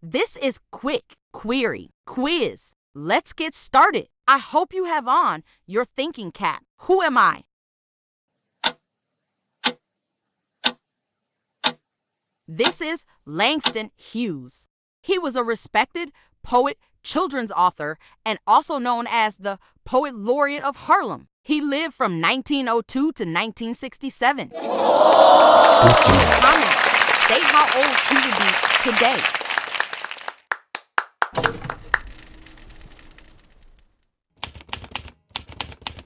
Hi, this is Quick Query Quiz. Let's get started. I hope you have on your thinking cap. Who am I? This is Langston Hughes. He was a respected poet, children's author, and also known as the Poet Laureate of Harlem. He lived from 1902 to 1967. Comments state how old he would be today.